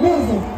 Music.